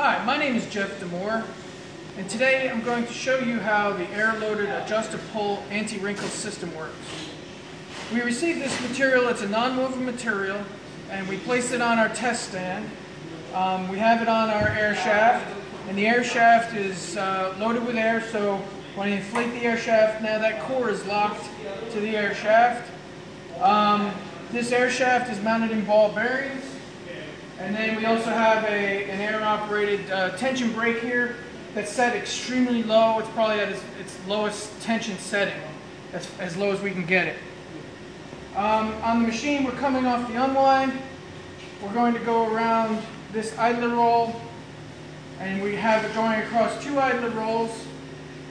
Hi, my name is Jeff Demore, and today I'm going to show you how the air-loaded Adjusta-Pull anti-wrinkle system works. We received this material, it's a non-woven material, and we placed it on our test stand. Um, we have it on our air shaft, and the air shaft is uh, loaded with air, so when you inflate the air shaft, now that core is locked to the air shaft. Um, this air shaft is mounted in ball bearings, and then we also have a, an air-operated uh, tension brake here that's set extremely low. It's probably at its, its lowest tension setting, as, as low as we can get it. Um, on the machine, we're coming off the unwind. We're going to go around this idler roll, and we have it going across two idler rolls.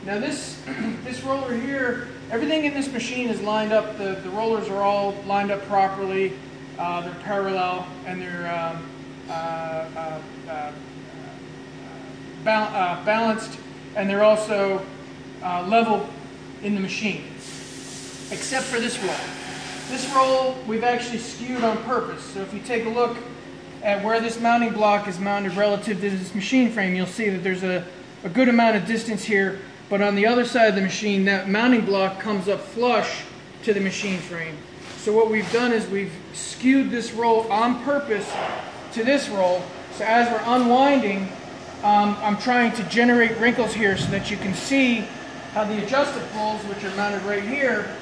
Now this, this roller here, everything in this machine is lined up. The, the rollers are all lined up properly. Uh, they're parallel, and they're um, uh, uh, uh, balanced and they're also level in the machine, except for this roll. This roll we've actually skewed on purpose. So if you take a look at where this mounting block is mounted relative to this machine frame, you'll see that there's a, a good amount of distance here, but on the other side of the machine, that mounting block comes up flush to the machine frame. So what we've done is we've skewed this roll on purpose to this roll. So as we're unwinding, um, I'm trying to generate wrinkles here so that you can see how the Adjusta-Pulls, which are mounted right here,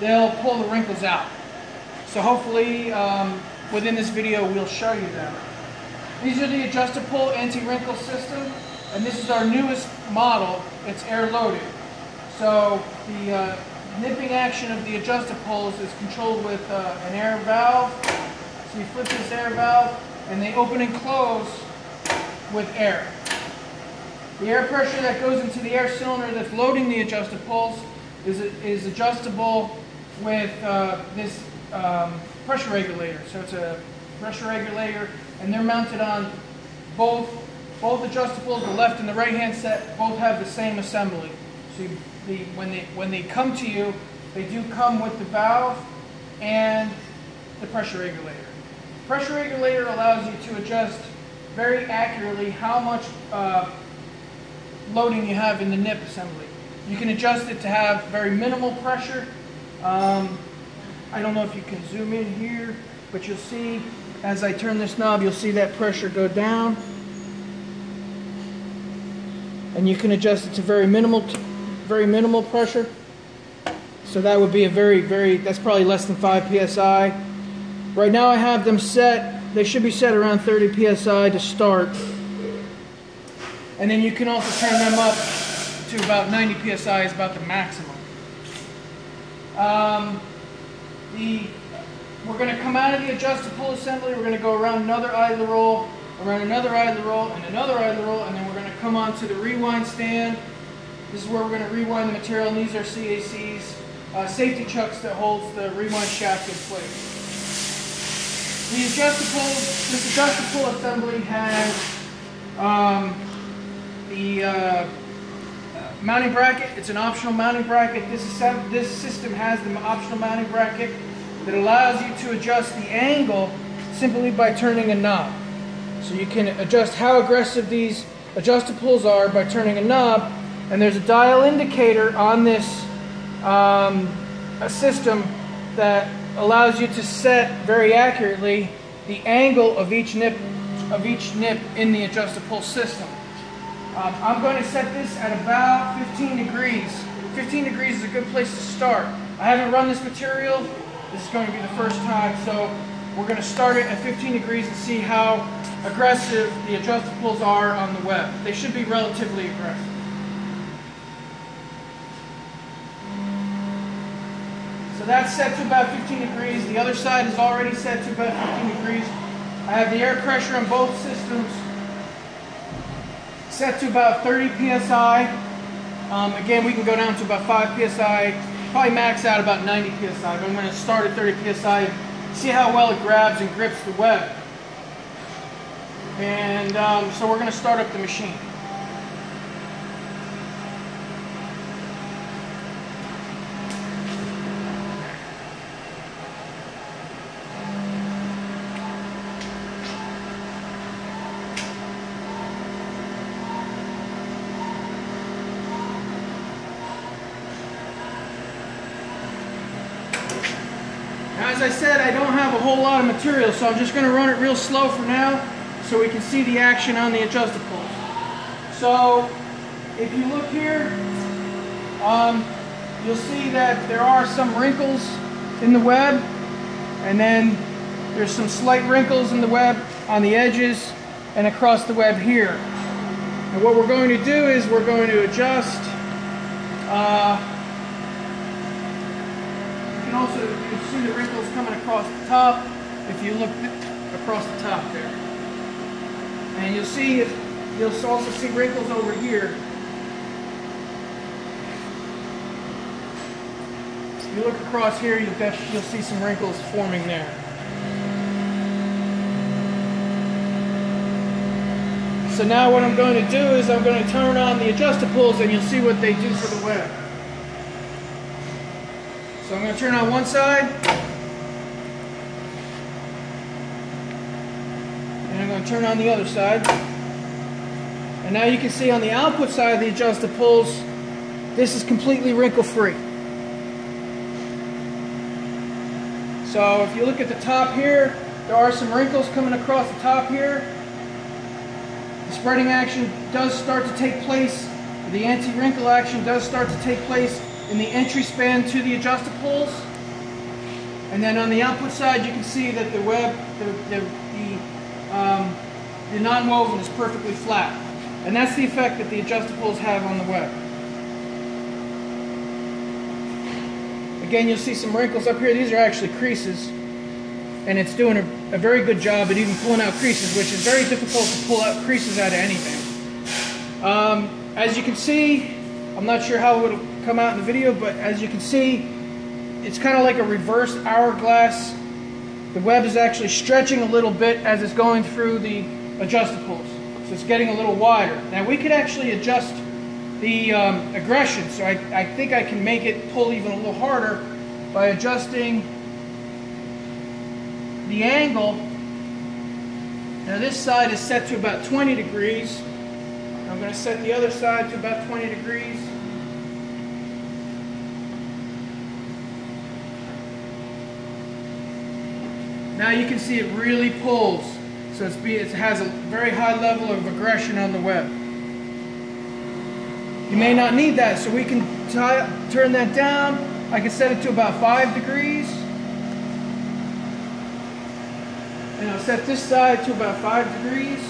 they'll pull the wrinkles out. So hopefully um, within this video we'll show you them. These are the Adjusta-Pull anti-wrinkle system, and this is our newest model. It's air-loaded. So the uh, nipping action of the Adjusta-Pulls is controlled with uh, an air valve. So you flip this air valve, and they open and close with air. The air pressure that goes into the air cylinder that's loading the adjustable pulls is, is adjustable with uh, this um, pressure regulator. So it's a pressure regulator and they're mounted on both both adjustables, the left and the right hand set, both have the same assembly. So you, the, when, they, when they come to you, they do come with the valve and the pressure regulator. Pressure regulator allows you to adjust very accurately how much uh, loading you have in the nip assembly. You can adjust it to have very minimal pressure. Um, I don't know if you can zoom in here, but you'll see as I turn this knob, you'll see that pressure go down. And you can adjust it to very minimal, very minimal pressure. So that would be a very, very, that's probably less than 5 psi. Right now I have them set, they should be set around 30 psi to start. And then you can also turn them up to about 90 psi is about the maximum. Um, the, we're going to come out of the adjustable pull assembly, we're going to go around another idler roll, around another idler roll, and another idler roll, and then we're going to come onto the rewind stand. This is where we're going to rewind the material, and these are CACs, uh, safety chucks that holds the rewind shaft in place. The adjustable, this adjustable assembly has um, the uh, mounting bracket. It's an optional mounting bracket. This, is, this system has the optional mounting bracket that allows you to adjust the angle simply by turning a knob. So you can adjust how aggressive these adjustables are by turning a knob. And there's a dial indicator on this um, system that allows you to set very accurately the angle of each nip of each nip in the adjustable pull system. Um, I'm going to set this at about 15 degrees. 15 degrees is a good place to start. I haven't run this material. This is going to be the first time, so we're going to start it at 15 degrees and see how aggressive the adjustables are on the web. They should be relatively aggressive. So that's set to about 15 degrees. The other side is already set to about 15 degrees. I have the air pressure on both systems set to about 30 psi. Um, again, we can go down to about 5 psi, probably max out about 90 psi. But I'm going to start at 30 psi, see how well it grabs and grips the web. And um, so we're going to start up the machine. As I said, I don't have a whole lot of material, so I'm just going to run it real slow for now so we can see the action on the adjuster adjustables. So, if you look here, um, you'll see that there are some wrinkles in the web, and then there's some slight wrinkles in the web on the edges and across the web here. And what we're going to do is we're going to adjust uh, can also you can see the wrinkles coming across the top if you look across the top there. And you'll see you'll also see wrinkles over here. If you look across here, you'll, get, you'll see some wrinkles forming there. So now what I'm going to do is I'm going to turn on the adjustables and you'll see what they do for the web. So I'm going to turn on one side. And I'm going to turn on the other side. And now you can see on the output side of the Adjusta-Pulls, this is completely wrinkle free. So if you look at the top here, there are some wrinkles coming across the top here. The spreading action does start to take place. The anti-wrinkle action does start to take place in the entry span to the adjustables. And then on the output side, you can see that the web, the, the, the, um, the non-woven is perfectly flat. And that's the effect that the adjustables have on the web. Again, you'll see some wrinkles up here. These are actually creases. And it's doing a, a very good job at even pulling out creases, which is very difficult to pull out creases out of anything. Um, as you can see, I'm not sure how it'll come out in the video, but as you can see, it's kind of like a reverse hourglass. The web is actually stretching a little bit as it's going through the adjustables. So it's getting a little wider. Now we could actually adjust the um, aggression, so I, I think I can make it pull even a little harder by adjusting the angle. Now this side is set to about 20 degrees. I'm going to set the other side to about 20 degrees. Now you can see it really pulls. So it has a very high level of aggression on the web. You may not need that, so we can turn that down. I can set it to about 5 degrees. And I'll set this side to about 5 degrees.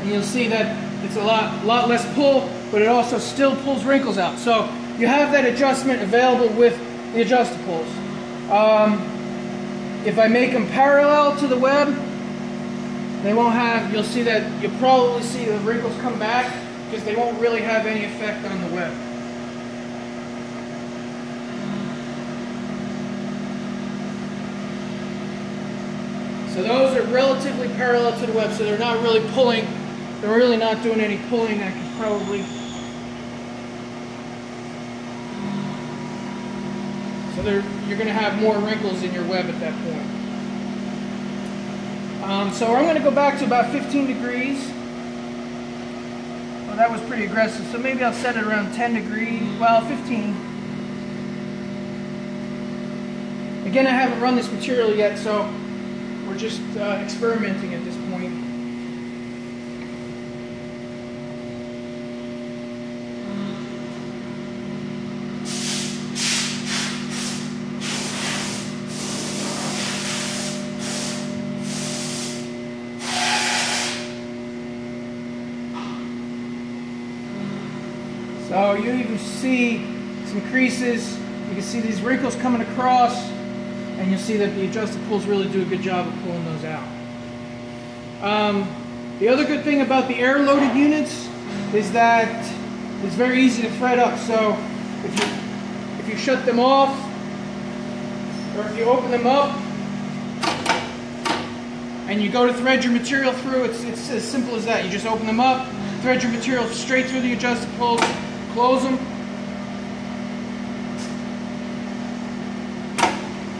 And you'll see that it's a lot, lot less pull but it also still pulls wrinkles out. So you have that adjustment available with the adjustables. Um, if I make them parallel to the web, they won't have, you'll see that, you'll probably see the wrinkles come back because they won't really have any effect on the web. So those are relatively parallel to the web, so they're not really pulling, they're really not doing any pulling. I can probably you're going to have more wrinkles in your web at that point. Um, so I'm going to go back to about 15 degrees. Well, that was pretty aggressive. So maybe I'll set it around 10 degrees. Well, 15. Again, I haven't run this material yet, so we're just uh, experimenting at this point. So you even see some creases. You can see these wrinkles coming across and you'll see that the adjustable pulls really do a good job of pulling those out. Um, the other good thing about the air-loaded units is that it's very easy to thread up. So if you, if you shut them off or if you open them up and you go to thread your material through, it's, it's as simple as that. You just open them up, thread your material straight through the adjustables, Close them.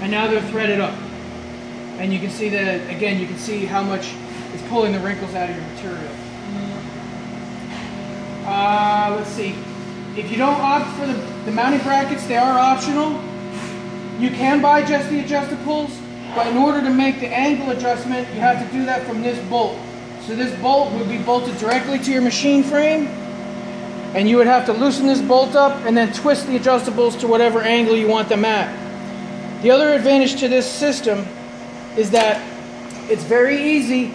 And now they're threaded up. And you can see that, again, you can see how much it's pulling the wrinkles out of your material. Uh, let's see, if you don't opt for the, the mounting brackets, they are optional. You can buy just the adjustables, but in order to make the angle adjustment, you have to do that from this bolt. So this bolt would be bolted directly to your machine frame, and you would have to loosen this bolt up and then twist the adjustables to whatever angle you want them at. The other advantage to this system is that it's very easy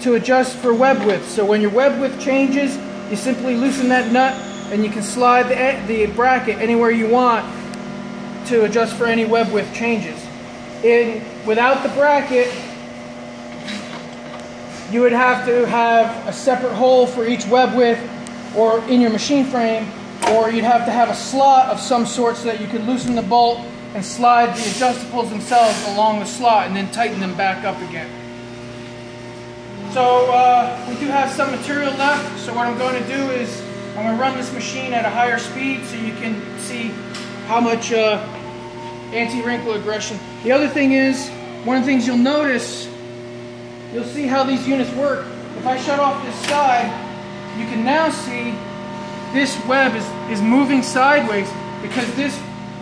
to adjust for web width. So when your web width changes, you simply loosen that nut and you can slide the, the bracket anywhere you want to adjust for any web width changes. In, without the bracket, you would have to have a separate hole for each web width or in your machine frame, or you'd have to have a slot of some sort so that you could loosen the bolt and slide the adjustables themselves along the slot and then tighten them back up again. So uh, we do have some material left, so what I'm going to do is I'm going to run this machine at a higher speed so you can see how much uh, anti-wrinkle aggression. The other thing is, one of the things you'll notice, you'll see how these units work. If I shut off this side, you can now see this web is, is moving sideways because this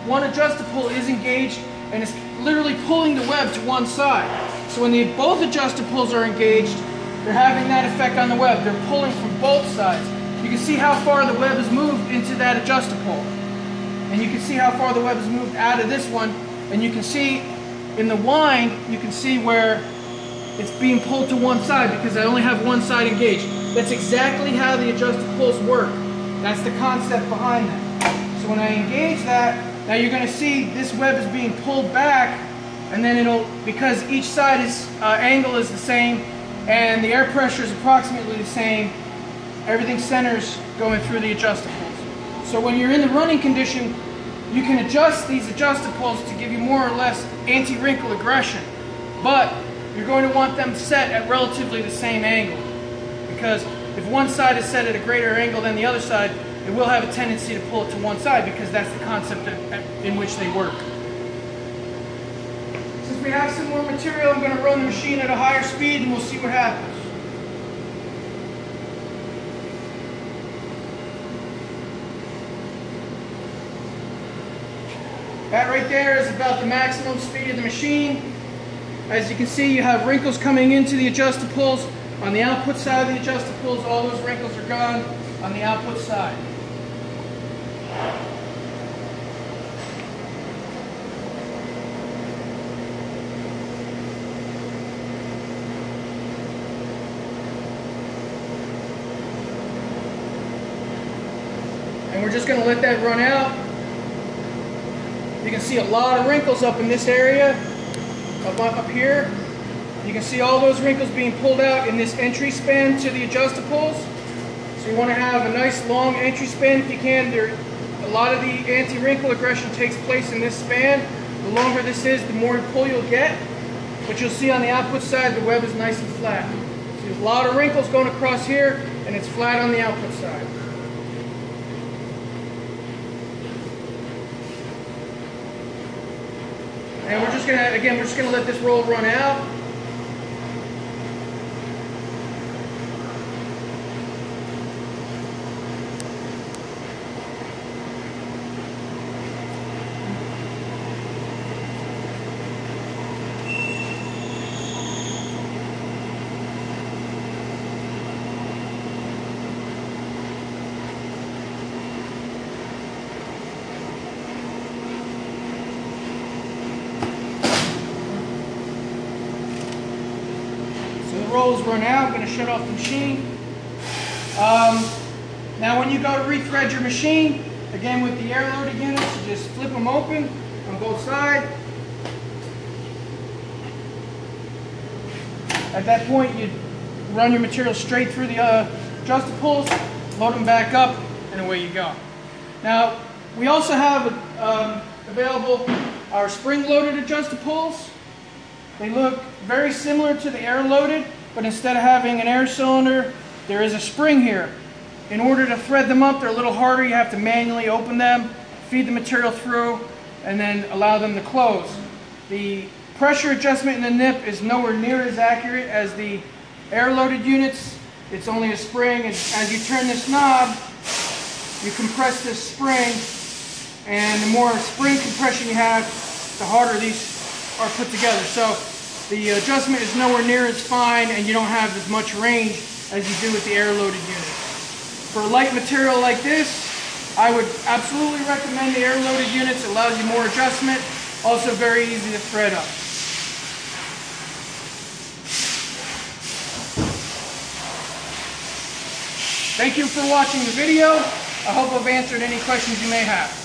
one adjustable is engaged and it's literally pulling the web to one side. So when the, both Adjusta-Pulls are engaged, they're having that effect on the web. They're pulling from both sides. You can see how far the web has moved into that adjuster adjustable. And you can see how far the web has moved out of this one. And you can see in the wind, you can see where it's being pulled to one side because I only have one side engaged. That's exactly how the adjustables work. That's the concept behind them. So when I engage that, now you're going to see this web is being pulled back and then it'll, because each side is, uh, angle is the same and the air pressure is approximately the same, everything centers going through the adjustables. So when you're in the running condition, you can adjust these adjustables to give you more or less anti-wrinkle aggression. But you're going to want them set at relatively the same angle. Because if one side is set at a greater angle than the other side, it will have a tendency to pull it to one side because that's the concept of, in which they work. Since we have some more material, I'm going to run the machine at a higher speed and we'll see what happens. That right there is about the maximum speed of the machine. As you can see, you have wrinkles coming into the adjustables. On the output side of the adjustables, all those wrinkles are gone on the output side. And we're just going to let that run out. You can see a lot of wrinkles up in this area, up, up here. You can see all those wrinkles being pulled out in this entry span to the adjustables. So you want to have a nice long entry span if you can. There, a lot of the anti-wrinkle aggression takes place in this span. The longer this is, the more pull you'll get. But you'll see on the output side, the web is nice and flat. So there's a lot of wrinkles going across here, and it's flat on the output side. And we're just gonna, again, we're just gonna let this roll run out. Rolls run out, I'm going to shut off the machine. Um, now when you go to rethread your machine, again with the air loaded units, you just flip them open on both sides. At that point, you run your material straight through the uh, adjustables, load them back up, and away you go. Now, we also have um, available our spring-loaded adjustables. They look very similar to the air-loaded, but instead of having an air cylinder, there is a spring here. In order to thread them up, they're a little harder. You have to manually open them, feed the material through, and then allow them to close. The pressure adjustment in the nip is nowhere near as accurate as the air-loaded units. It's only a spring, and as you turn this knob, you compress this spring, and the more spring compression you have, the harder these are put together. So the adjustment is nowhere near as fine, and you don't have as much range as you do with the air-loaded unit. For a light material like this, I would absolutely recommend the air-loaded units. It allows you more adjustment. Also very easy to thread up. Thank you for watching the video. I hope I've answered any questions you may have.